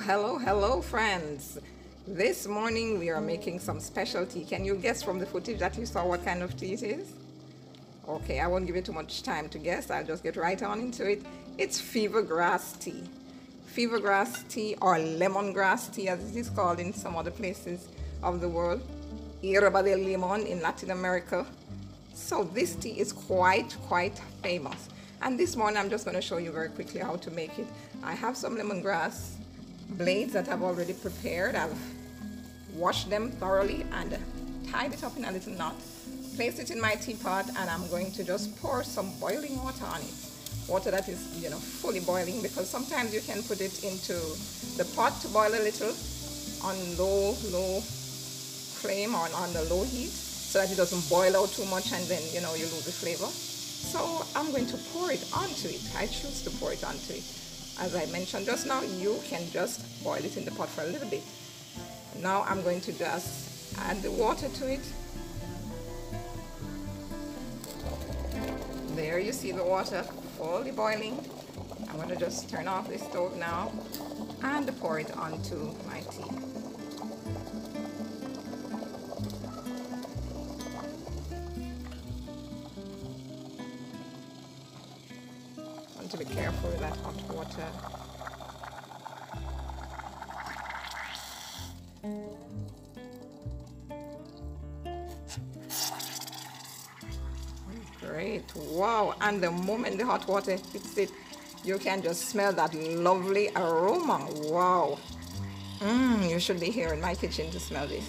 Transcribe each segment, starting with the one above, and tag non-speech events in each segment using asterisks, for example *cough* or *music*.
hello, hello, friends. This morning we are making some special tea. Can you guess from the footage that you saw what kind of tea it is? Okay, I won't give you too much time to guess. I'll just get right on into it. It's fever grass tea. Fever grass tea or lemongrass tea as it is called in some other places of the world. Hierba de limon in Latin America. So this tea is quite, quite famous. And this morning I'm just going to show you very quickly how to make it. I have some lemongrass blades that I've already prepared. I've washed them thoroughly and tied it up in a little knot. Place it in my teapot and I'm going to just pour some boiling water on it. Water that is, you know, fully boiling because sometimes you can put it into the pot to boil a little on low, low flame or on the low heat so that it doesn't boil out too much and then, you know, you lose the flavor. So I'm going to pour it onto it. I choose to pour it onto it. As I mentioned just now, you can just boil it in the pot for a little bit. Now I'm going to just add the water to it. There you see the water fully boiling. I'm going to just turn off the stove now and pour it onto my tea. To be careful with that hot water. Great, wow, and the moment the hot water hits it, you can just smell that lovely aroma, wow. Mmm, you should be here in my kitchen to smell this.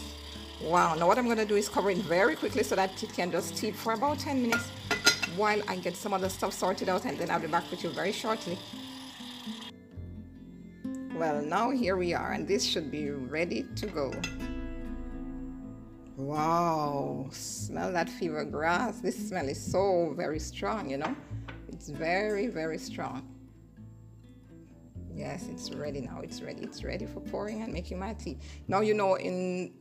Wow, now what I'm gonna do is cover it very quickly so that it can just steep for about 10 minutes while I get some other stuff sorted out and then I'll be back with you very shortly. Well, now here we are and this should be ready to go. Wow, smell that fever grass. This smell is so very strong, you know. It's very, very strong. Yes, it's ready now. It's ready. It's ready for pouring and making my tea. Now, you know, in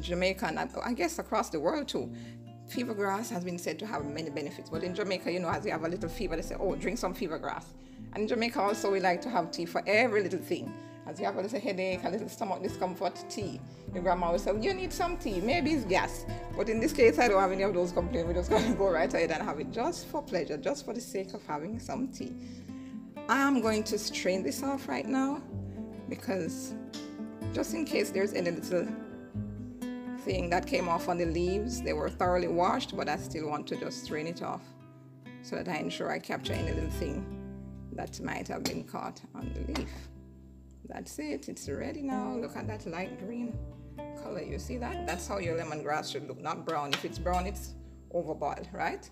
Jamaica and I guess across the world too, fever grass has been said to have many benefits. But in Jamaica, you know, as you have a little fever, they say, oh, drink some fever grass. And in Jamaica also, we like to have tea for every little thing. As you have a little headache, a little stomach discomfort, tea. Your grandma will say, you need some tea. Maybe it's gas. But in this case, I don't have any of those complaints. We're just *laughs* going to go right ahead and have it just for pleasure, just for the sake of having some tea. I'm going to strain this off right now because just in case there's any little thing that came off on the leaves. They were thoroughly washed, but I still want to just strain it off so that I ensure I capture any little thing that might have been caught on the leaf. That's it, it's ready now. Look at that light green color, you see that? That's how your lemongrass should look, not brown. If it's brown, it's overboiled, right?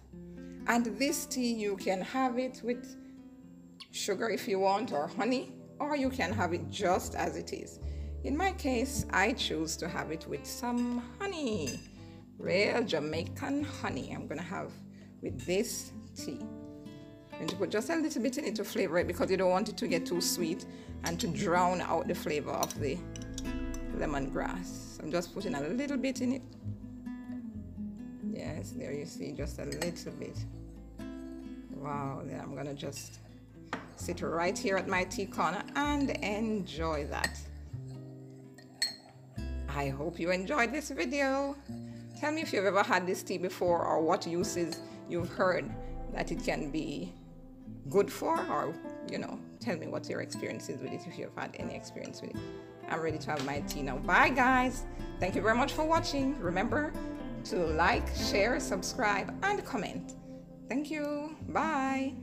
And this tea, you can have it with sugar if you want, or honey, or you can have it just as it is. In my case, I choose to have it with some honey, real Jamaican honey. I'm gonna have with this tea. And to put just a little bit in it to flavor it because you don't want it to get too sweet and to drown out the flavor of the lemongrass. I'm just putting a little bit in it. Yes, there you see, just a little bit. Wow, then I'm gonna just sit right here at my tea corner and enjoy that. I hope you enjoyed this video. Tell me if you've ever had this tea before or what uses you've heard that it can be good for or, you know, tell me what your experience is with it if you've had any experience with it. I'm ready to have my tea now. Bye, guys. Thank you very much for watching. Remember to like, share, subscribe, and comment. Thank you. Bye.